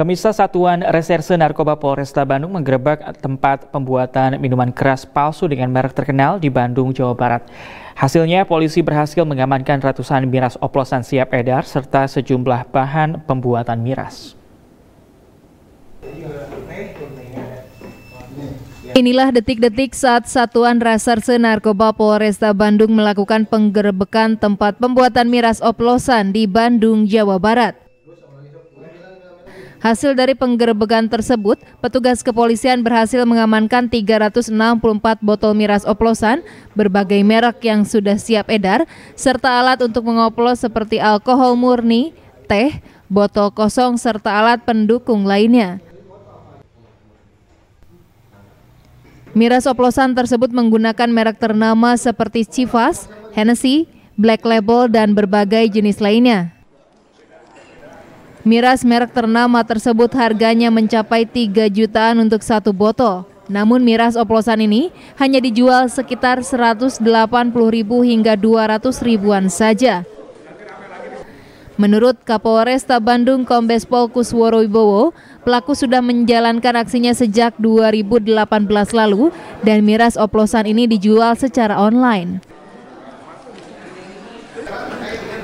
Pemirsa Satuan Reserse Narkoba Polresta Bandung menggerebek tempat pembuatan minuman keras palsu dengan merek terkenal di Bandung, Jawa Barat. Hasilnya, polisi berhasil mengamankan ratusan miras oplosan siap edar serta sejumlah bahan pembuatan miras. Inilah detik-detik saat Satuan Reserse Narkoba Polresta Bandung melakukan penggerebekan tempat pembuatan miras oplosan di Bandung, Jawa Barat. Hasil dari penggerebekan tersebut, petugas kepolisian berhasil mengamankan 364 botol miras oplosan berbagai merek yang sudah siap edar, serta alat untuk mengoplos seperti alkohol murni, teh, botol kosong, serta alat pendukung lainnya. Miras oplosan tersebut menggunakan merek ternama seperti Chivas, Hennessy, Black Label, dan berbagai jenis lainnya. Miras merek ternama tersebut harganya mencapai 3 jutaan untuk satu botol. Namun miras oplosan ini hanya dijual sekitar 180 ribu hingga 200 ribuan saja. Menurut Kapolresta Bandung Kombes Pol Kusworo pelaku sudah menjalankan aksinya sejak 2018 lalu dan miras oplosan ini dijual secara online.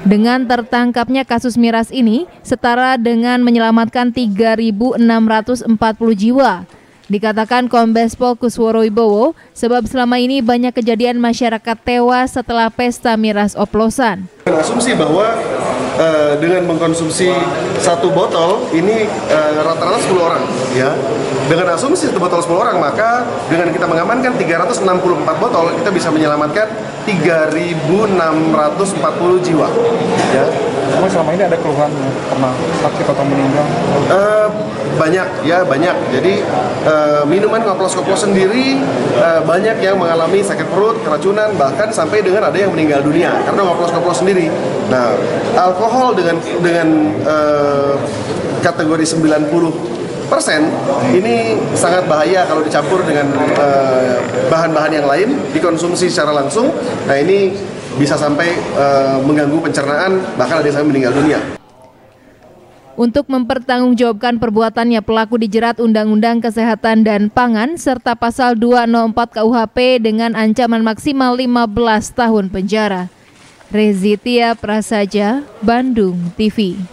Dengan tertangkapnya kasus miras ini, setara dengan menyelamatkan 3.640 jiwa. Dikatakan Kombes Pol Kusworo Wibowo, sebab selama ini banyak kejadian masyarakat tewas setelah pesta miras oplosan. Asumsi bahwa uh, dengan mengkonsumsi satu botol ini eh, rata-rata uh, 10 orang ya. Dengan asumsi satu botol 10 orang maka dengan kita mengamankan 364 botol kita bisa menyelamatkan 3.640 jiwa selama ini ada keluhan pernah sakit atau meninggal? Uh, banyak ya banyak. Jadi uh, minuman koplos-koplos sendiri uh, banyak yang mengalami sakit perut, keracunan bahkan sampai dengan ada yang meninggal dunia karena koplos-koplos sendiri. Nah, alkohol dengan dengan uh, kategori 90 persen ini sangat bahaya kalau dicampur dengan bahan-bahan uh, yang lain dikonsumsi secara langsung. Nah ini bisa sampai uh, mengganggu pencernaan bahkan ada yang sampai meninggal dunia. Untuk mempertanggungjawabkan perbuatannya, pelaku dijerat Undang-Undang Kesehatan dan Pangan serta pasal 204 KUHP dengan ancaman maksimal 15 tahun penjara. Rezitia Prasaja, Bandung TV.